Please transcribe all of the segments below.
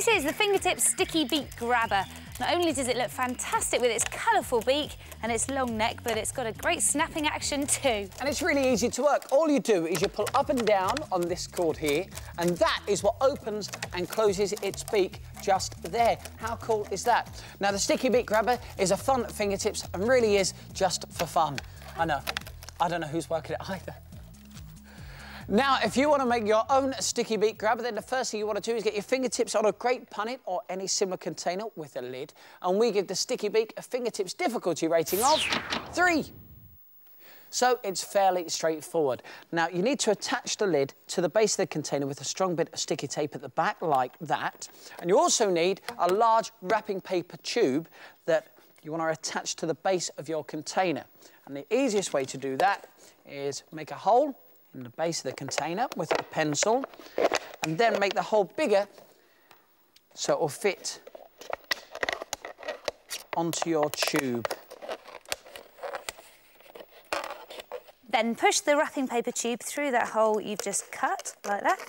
This is the Fingertips Sticky Beak Grabber. Not only does it look fantastic with its colourful beak and its long neck, but it's got a great snapping action too. And it's really easy to work. All you do is you pull up and down on this cord here, and that is what opens and closes its beak just there. How cool is that? Now, the Sticky Beak Grabber is a fun fingertips and really is just for fun. I know. I don't know who's working it either. Now, if you want to make your own sticky beak grabber, then the first thing you want to do is get your fingertips on a great punnet or any similar container with a lid. And we give the sticky beak a fingertips difficulty rating of three. So it's fairly straightforward. Now, you need to attach the lid to the base of the container with a strong bit of sticky tape at the back, like that. And you also need a large wrapping paper tube that you want to attach to the base of your container. And the easiest way to do that is make a hole in the base of the container with a pencil and then make the hole bigger so it will fit onto your tube. Then push the wrapping paper tube through that hole you've just cut, like that.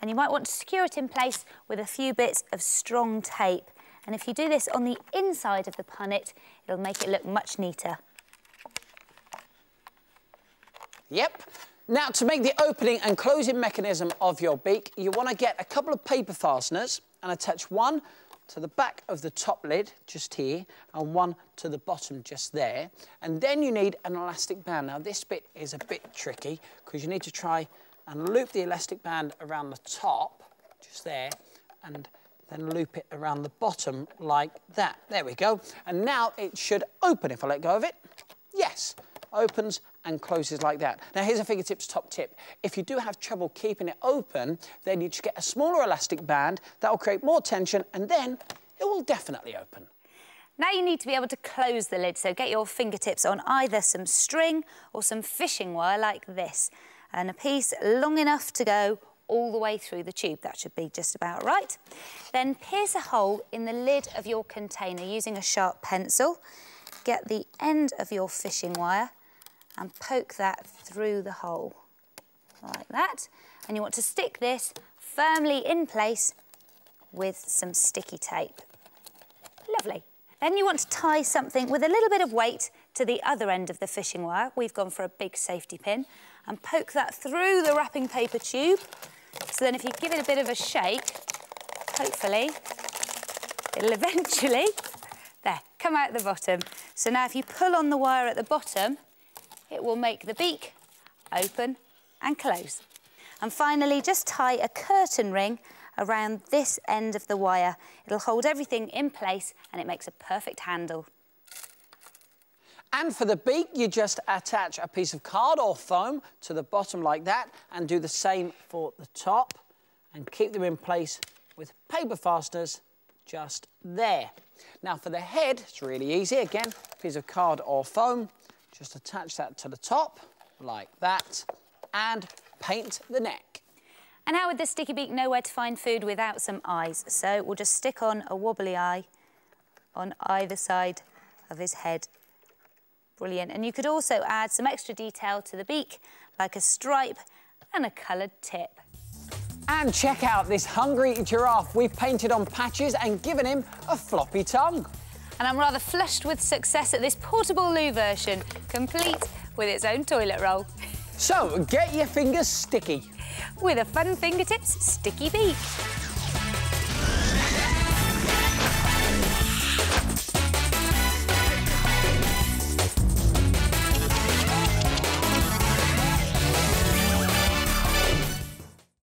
And you might want to secure it in place with a few bits of strong tape. And if you do this on the inside of the punnet, it'll make it look much neater. Yep, now, to make the opening and closing mechanism of your beak, you want to get a couple of paper fasteners and attach one to the back of the top lid, just here, and one to the bottom, just there. And then you need an elastic band. Now, this bit is a bit tricky because you need to try and loop the elastic band around the top, just there, and then loop it around the bottom like that. There we go. And now it should open if I let go of it. Yes, opens and closes like that. Now, here's a fingertips top tip. If you do have trouble keeping it open, then you just get a smaller elastic band that will create more tension and then it will definitely open. Now you need to be able to close the lid, so get your fingertips on either some string or some fishing wire like this, and a piece long enough to go all the way through the tube. That should be just about right. Then pierce a hole in the lid of your container using a sharp pencil. Get the end of your fishing wire and poke that through the hole, like that. And you want to stick this firmly in place with some sticky tape. Lovely. Then you want to tie something with a little bit of weight to the other end of the fishing wire. We've gone for a big safety pin and poke that through the wrapping paper tube. So then if you give it a bit of a shake, hopefully it'll eventually, there, come out the bottom. So now if you pull on the wire at the bottom, it will make the beak open and close. And finally, just tie a curtain ring around this end of the wire. It'll hold everything in place and it makes a perfect handle. And for the beak, you just attach a piece of card or foam to the bottom like that and do the same for the top and keep them in place with paper fasteners just there. Now for the head, it's really easy. Again, piece of card or foam, just attach that to the top, like that, and paint the neck. And how would the sticky beak know where to find food without some eyes? So we'll just stick on a wobbly eye on either side of his head. Brilliant. And you could also add some extra detail to the beak, like a stripe and a coloured tip. And check out this hungry giraffe. We've painted on patches and given him a floppy tongue and I'm rather flushed with success at this portable loo version, complete with its own toilet roll. So, get your fingers sticky. With a Fun Fingertips Sticky Beak.